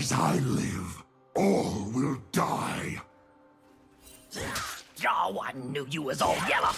As I live, all will die. Oh, I knew you was all yellow.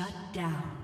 Shut down.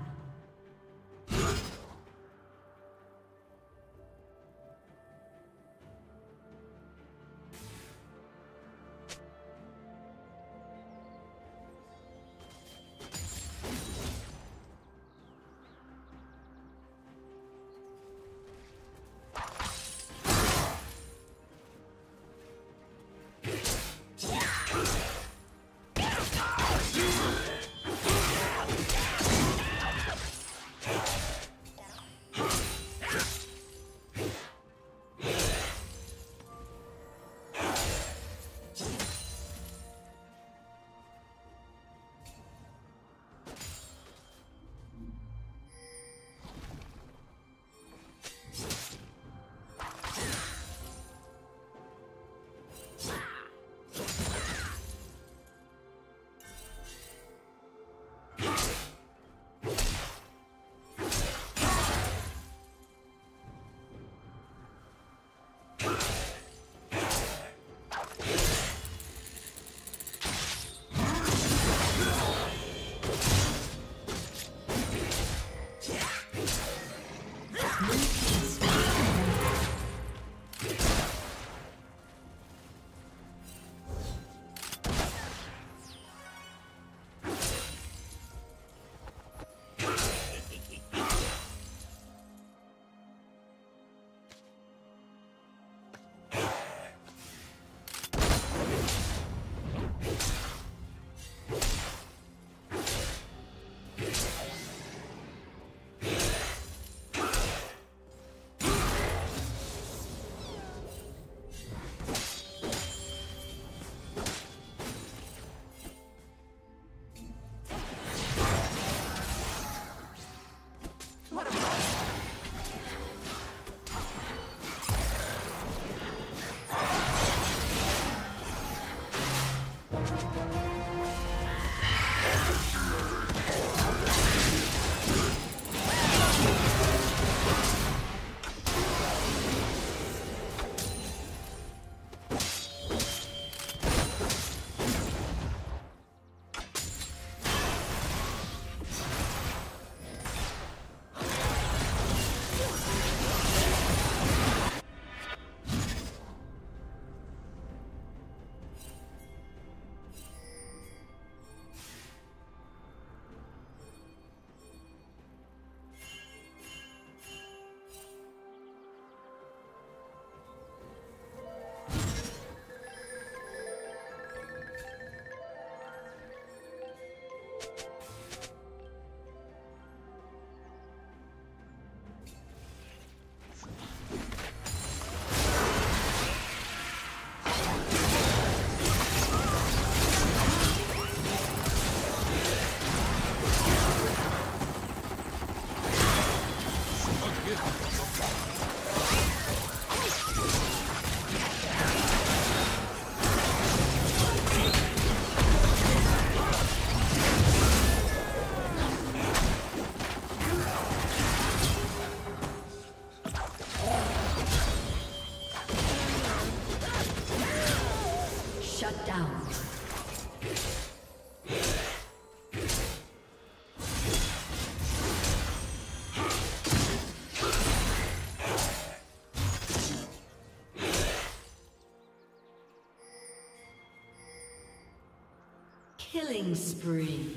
Spree.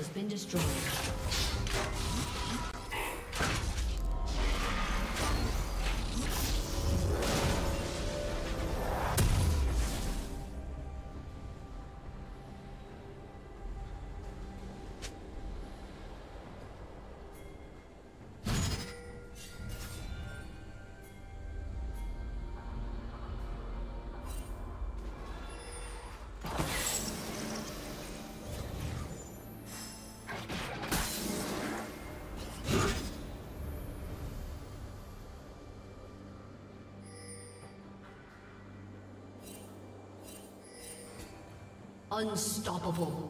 Has been destroyed. Unstoppable.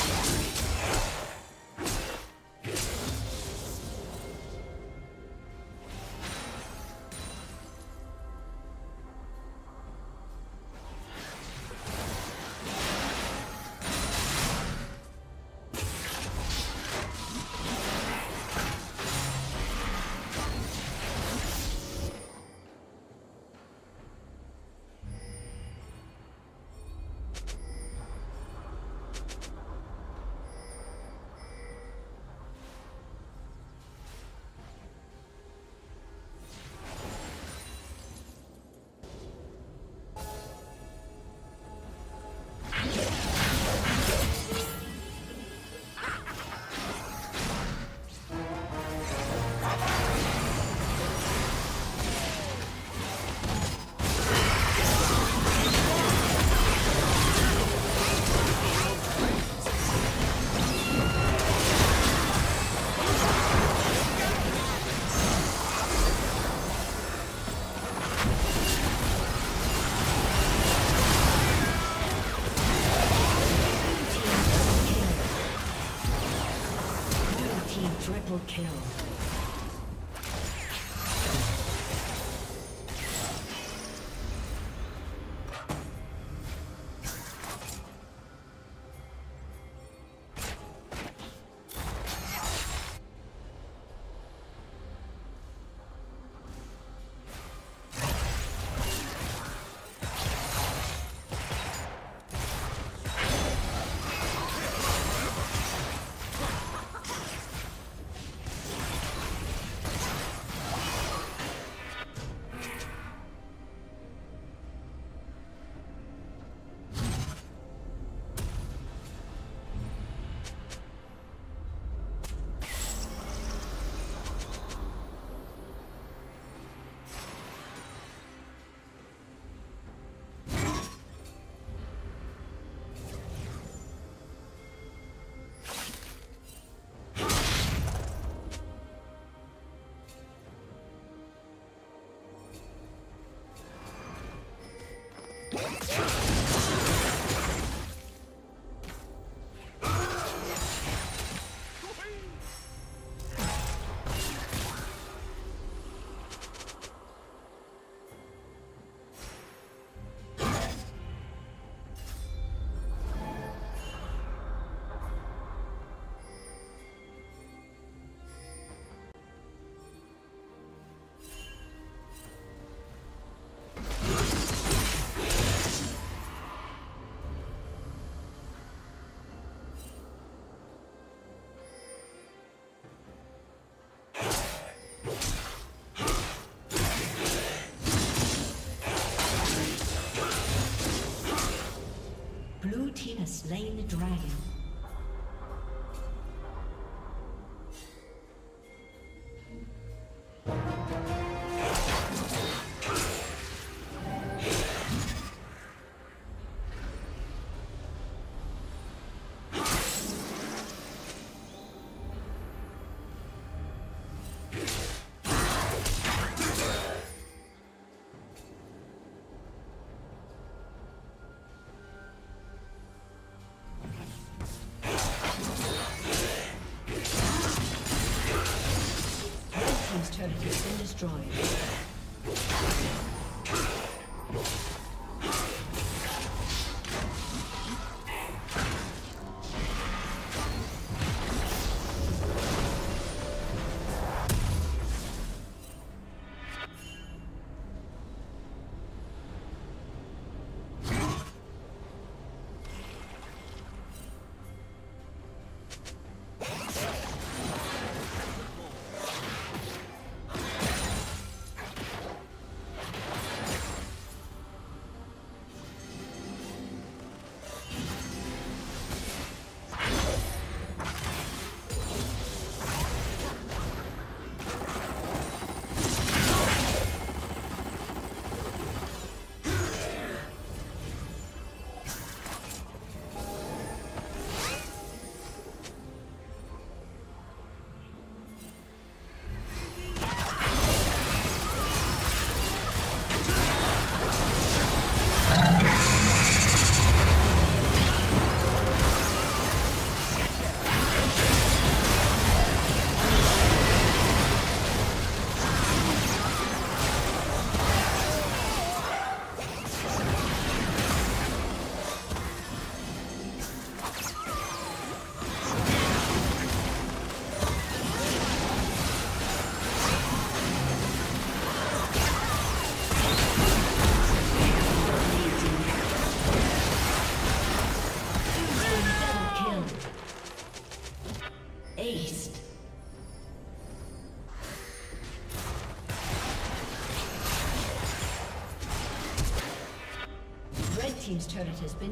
slain the dragon.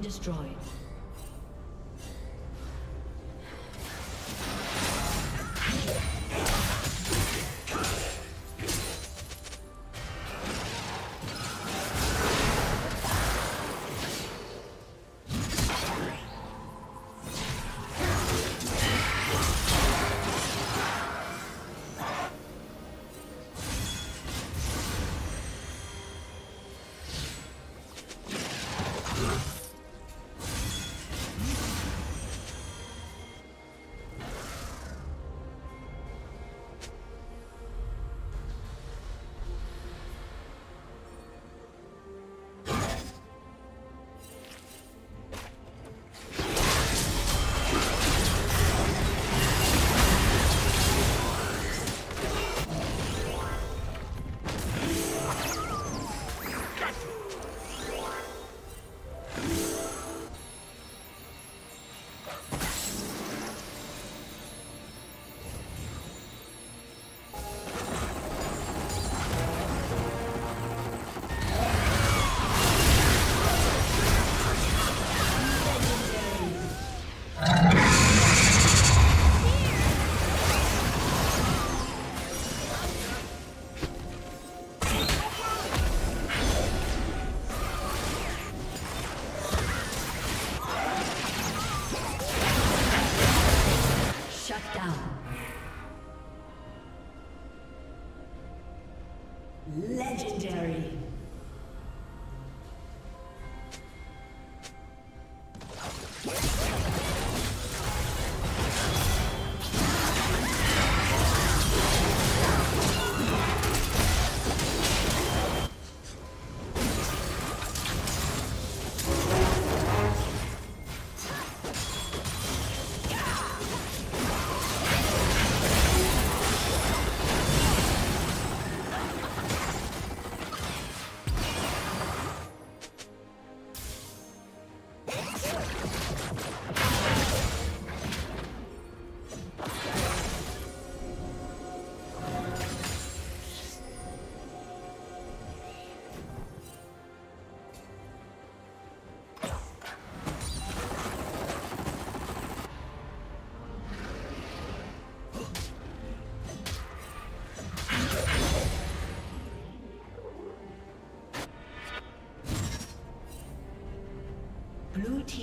Destroyed.